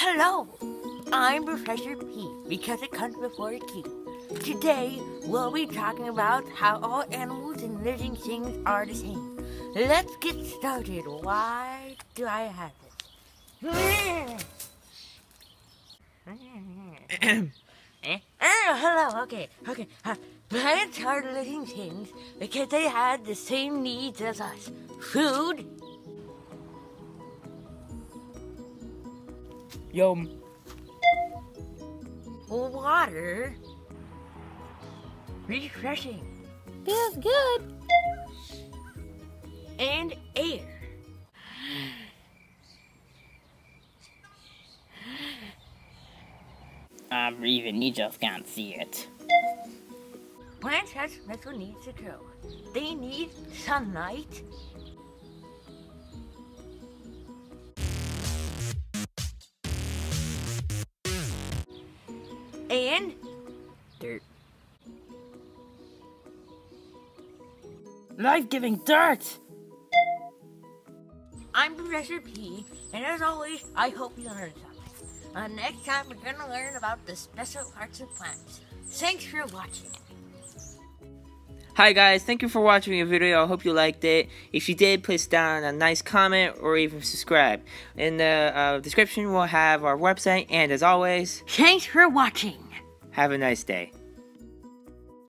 Hello, I'm Professor P because it comes before a. Today, we'll be talking about how all animals and living things are the same. Let's get started. Why do I have this? oh, hello. Okay, okay. Uh, plants are living things because they have the same needs as us. Food, Yum. water, refreshing, Feels good. and air. I'm breathing, you just can't see it. Plants have special needs to grow. They need sunlight. And dirt. Life-giving dirt! I'm Professor P, and as always, I hope you learned something. Uh, next time, we're going to learn about the special parts of plants. Thanks for watching. Hi guys, thank you for watching the video. I hope you liked it. If you did, please down a nice comment or even subscribe. In the uh, description, we'll have our website. And as always, Thanks for watching. have a nice day.